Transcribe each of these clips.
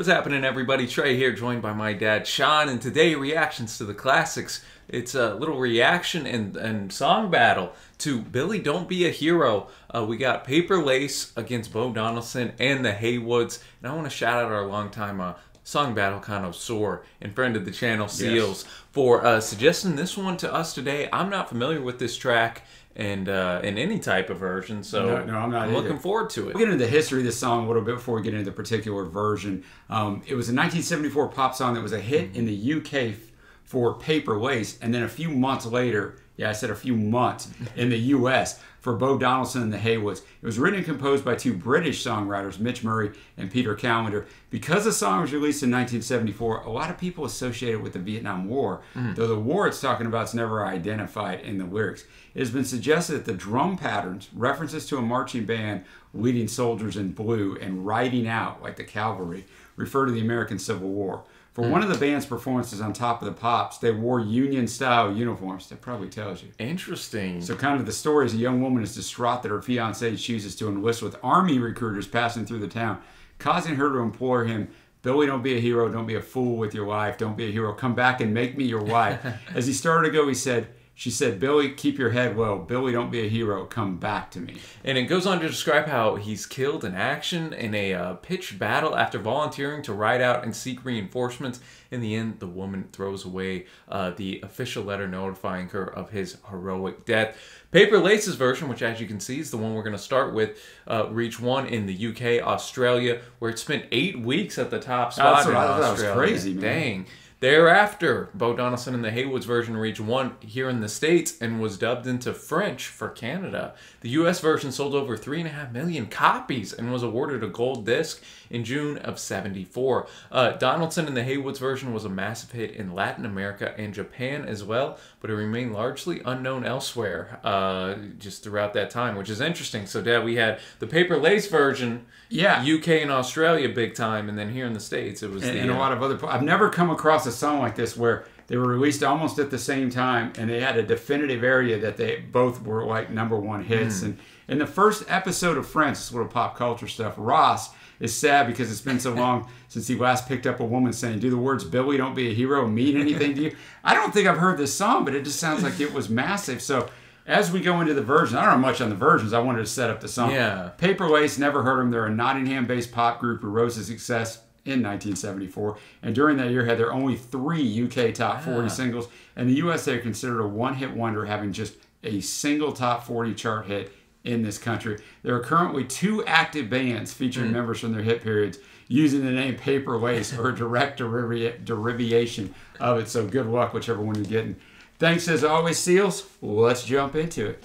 What's happening, everybody? Trey here, joined by my dad, Sean, and today reactions to the classics. It's a little reaction and, and song battle to Billy Don't Be a Hero. Uh, we got Paper Lace against Bo Donaldson and the Heywoods. and I want to shout out our longtime uh, song battle connoisseur and friend of the channel, Seals, yes. for uh, suggesting this one to us today. I'm not familiar with this track and uh, in any type of version. So no, no I'm not. I'm looking forward to it. We'll get into the history of this song a little bit before we get into the particular version. Um, it was a 1974 pop song that was a hit in the UK for Paper Lace, and then a few months later, yeah, I said a few months in the US for Bo Donaldson and the Heywoods. It was written and composed by two British songwriters, Mitch Murray and Peter Callander. Because the song was released in 1974, a lot of people associate it with the Vietnam War, mm. though the war it's talking about is never identified in the lyrics. It has been suggested that the drum patterns, references to a marching band leading soldiers in blue and riding out like the cavalry, refer to the American Civil War. For mm. one of the band's performances on Top of the Pops, they wore Union style uniforms. That probably tells you. Interesting. So, kind of the story is a young woman is distraught that her fiance chooses to enlist with army recruiters passing through the town, causing her to implore him Billy, don't be a hero. Don't be a fool with your life. Don't be a hero. Come back and make me your wife. As he started to go, he said, she said, Billy, keep your head low. Billy, don't be a hero. Come back to me. And it goes on to describe how he's killed in action in a uh, pitched battle after volunteering to ride out and seek reinforcements. In the end, the woman throws away uh, the official letter notifying her of his heroic death. Paper Laces version, which as you can see is the one we're going to start with, uh, reached one in the UK, Australia, where it spent eight weeks at the top spot in Australia. That was crazy, man. Dang. Thereafter, Bo Donaldson and the Heywoods version reached one here in the States and was dubbed into French for Canada. The US version sold over 3.5 million copies and was awarded a gold disc in June of 74. Uh, Donaldson and the Heywoods version was a massive hit in Latin America and Japan as well, but it remained largely unknown elsewhere uh, just throughout that time, which is interesting. So, Dad, we had the Paper Lace version, yeah, UK and Australia big time, and then here in the States it was and, the, and a lot of other. I've never come across a song like this where they were released almost at the same time, and they had a definitive area that they both were like number one hits. Mm. And in the first episode of Friends, this little pop culture stuff, Ross is sad because it's been so long since he last picked up a woman saying, "Do the words Billy don't be a hero mean anything to you?" I don't think I've heard this song, but it just sounds like it was massive. So as we go into the version, I don't know much on the versions. I wanted to set up the song. Yeah. Paper Lace, never heard them. They're a Nottingham-based pop group who rose to success in 1974, and during that year had their only three UK top 40 singles. And the US they are considered a one-hit wonder, having just a single top 40 chart hit in this country. There are currently two active bands featuring mm. members from their hit periods using the name Paper Lace or a direct derivi- derivation of it. So good luck, whichever one you're getting. Thanks as always, Seals. Let's jump into it.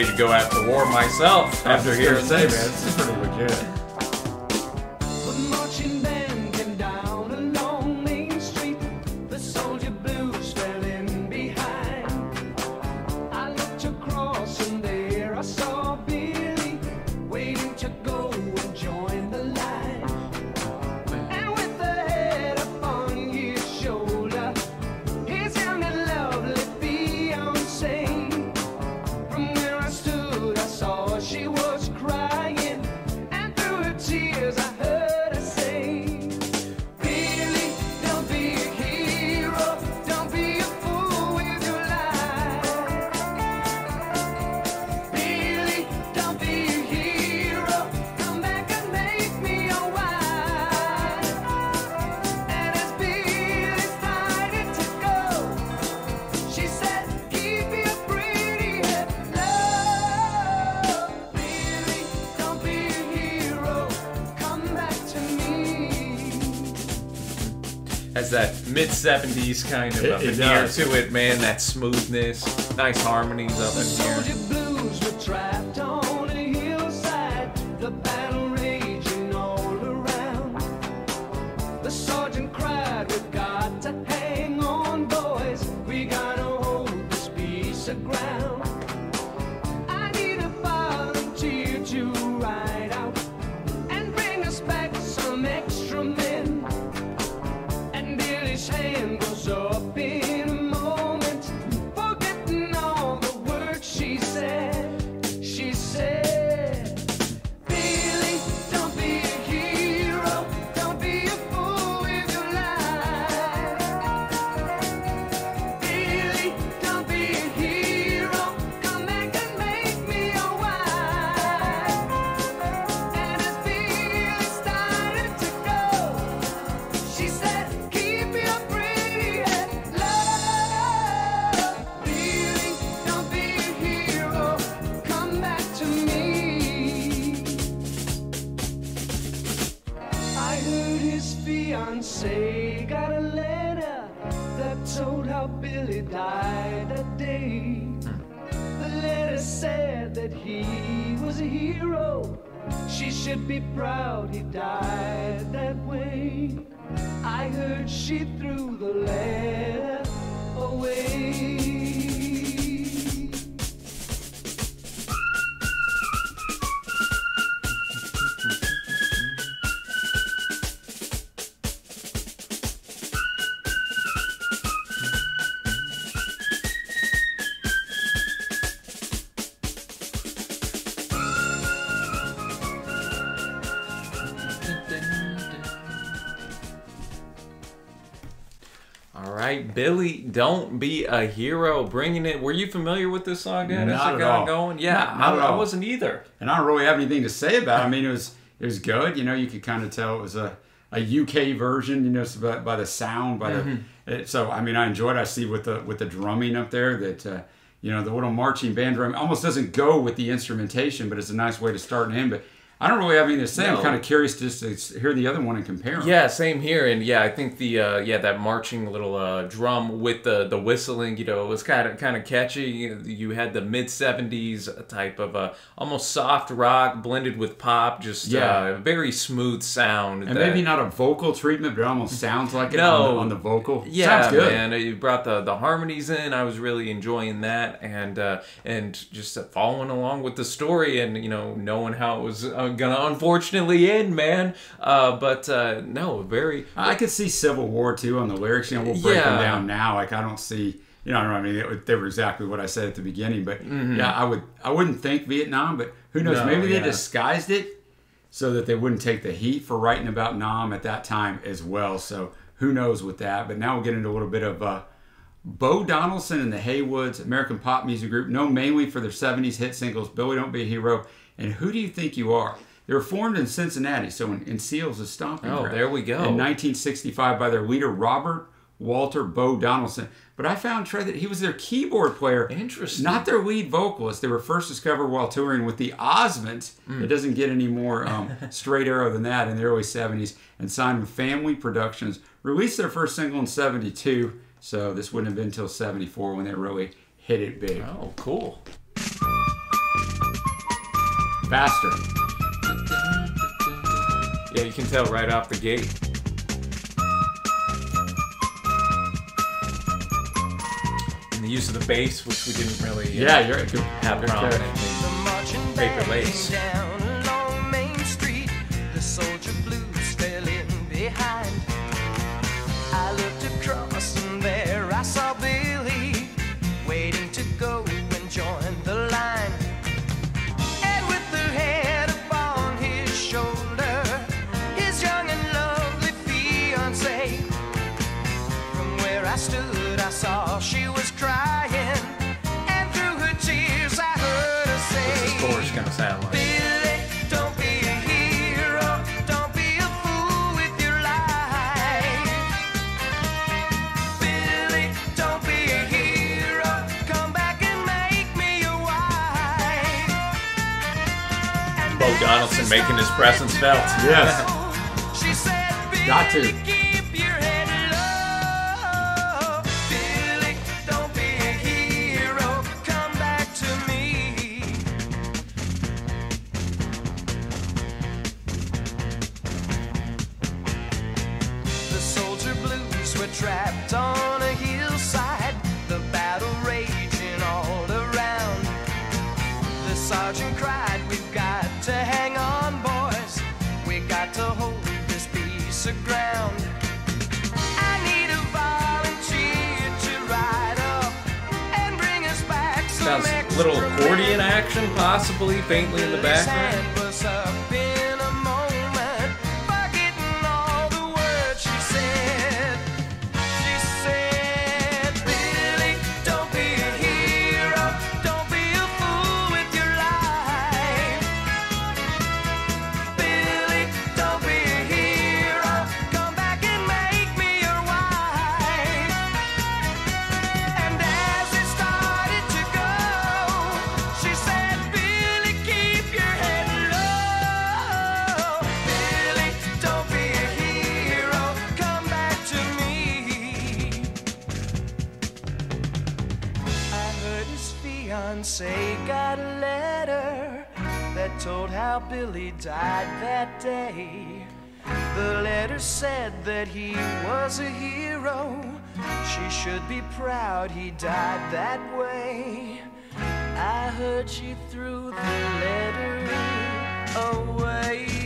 Ready to go out to war myself after hearing this. Man, this is pretty legit. Has that mid 70s kind of it, veneer to it, man. That smoothness, nice harmonies up in here. fiance she threw the letter away. Right, Billy, don't be a hero. Bringing it. Were you familiar with this song? Not at all. Going? Yeah, Not- not I, at I wasn't either. and I don't really have anything to say about it. I mean, it was it was good. You know, you could kind of tell it was a, a UK version. You know, by, by the sound, by Mm-hmm. the it, so I mean, I enjoyed. it. I see with the with the drumming up there that uh, you know the little marching band drum almost doesn't go with the instrumentation, but it's a nice way to start and end. But I don't really have anything to say. No. I'm kind of curious to just to hear the other one and compare them. Yeah, same here, and yeah, I think the uh, yeah that marching little uh, drum with the the whistling, you know, it was kind of kind of catchy. You, you had the mid '70s type of uh, almost soft rock blended with pop, just Yeah. uh, very smooth sound. And that- maybe not a vocal treatment, but it almost sounds like it No. on, the, on the vocal. Yeah, Sounds good. man. You brought the, the harmonies in. I was really enjoying that, and uh, and just uh, following along with the story, and you know, knowing how it was uh, gonna unfortunately end, man. Uh, but uh, no, very. I could see Civil War too on the lyrics. You know, we'll break them down now. Like I don't see, you know, I don't know. I mean, they, they were exactly what I said at the beginning. But yeah, I would, I wouldn't think Vietnam. But who knows? Mm-hmm. No, Maybe they disguised it so that they wouldn't take the heat for writing about Nam at that time as well. So who knows with that? But now we'll get into a little bit of. Uh, Bo Donaldson and the Heywoods, American pop music group, known mainly for their 70s hit singles Billy Don't Be a Hero and Who Do You Think You Are? They were formed in Cincinnati, so in, in Seals' stomping Oh, ground. there we go. In 1965 by their leader Robert Walter Bo Donaldson. But I found Trey that he was their keyboard player, Interesting. not their lead vocalist. They were first discovered while touring with the Osmonds. Hmm. It doesn't get any more um, straight arrow than that in the early 70s, and signed with Family Productions. Released their first single in 72, so this wouldn't have been until 74 when they really hit it big. Oh, cool. Faster. Yeah, you can tell right off the gate. And the use of the bass, which we didn't really uh, Yeah, you're good. have prominent. catch. The marching Paper lace. I saw she was crying, and through her tears, I heard her say, This chorus kind of sound like. Billy, don't be a hero, don't be a fool with your life. Billy, don't be a hero, come back and make me your wife. And Bo Donaldson making his presence felt. Yes. she said, Billy, Got to. Piece of ground. I need a volunteer to ride up and bring us back some Sounds little accordion action, possibly faintly in the background. Say got a letter that told how Billy died that day. The letter said that he was a hero. She should be proud he died that way. I heard she threw the letter away.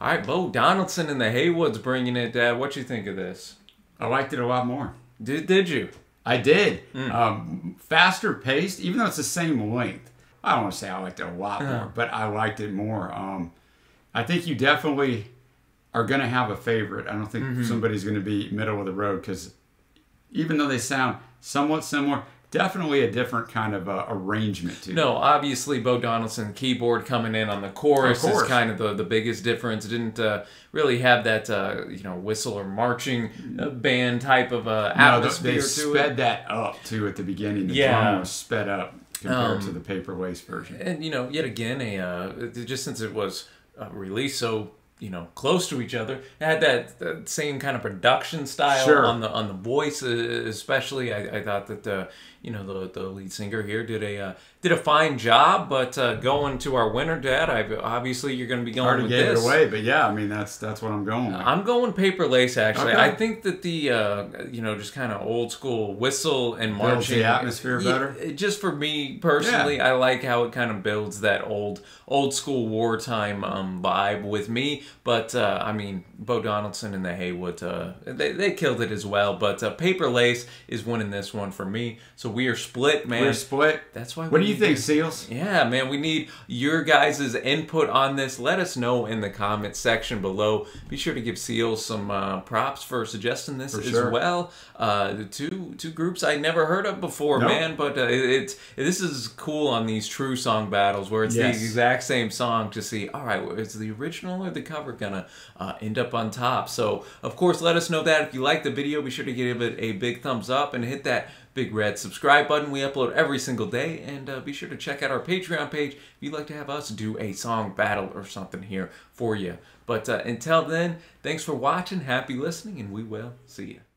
All right, Bo Donaldson and the Heywoods bringing it. Dad, what you think of this? I liked it a lot more. Did did you? I did. Hmm. Um, faster paced, even though it's the same length. I don't want to say I liked it a lot Uh-huh. more, but I liked it more. Um, I think you definitely are going to have a favorite. I don't think Mm-hmm. somebody's going to be middle of the road because even though they sound somewhat similar, definitely a different kind of uh, arrangement to No, obviously Bo Donaldson keyboard coming in on the chorus is kind of the, the biggest difference. It didn't uh, really have that uh, you know whistle or marching uh, band type of uh, No, atmosphere they to sped it. that up too at the beginning. The Yeah. drum was sped up compared Um, to the Paper Lace version. And you know, yet again, a uh, just since it was uh, released so you know close to each other, it had that, that same kind of production style Sure. on the on the voice, especially. I, I thought that the you know the the lead singer here did a uh, did a fine job, but uh, going to our winner, Dad, I obviously you're going to be going Already with gave this. it away, but yeah, I mean that's that's what I'm going with. I'm going paper lace. Actually, Okay. I think that the uh, you know just kind of old school whistle and Builds marching the atmosphere better? it- just for me personally, I like how it kind of builds that old old school wartime um, vibe with me. But uh, I mean, Bo Donaldson and the Heywood, uh, they they killed it as well. But uh, paper lace is winning this one for me. So we are split, man. We're split. That's why. What do you to- think, Seals? yeah, man, we need your guys' input on this. Let us know in the comments section below. Be sure to give Seals some uh, props for suggesting this For as sure. well. Uh, the two two groups I never heard of before, Nope. man. But uh, it, it's this is cool on these true song battles where it's Yes. the exact same song to see. All right, is the original or the cover gonna uh, end up on top? So of course, let us know that if you like the video. Be sure to give it a big thumbs up and hit that big red subscribe button. We upload every single day, and uh, be sure to check out our Patreon page if you'd like to have us do a song battle or something here for you. But uh, until then, thanks for watching, happy listening, and we will see you.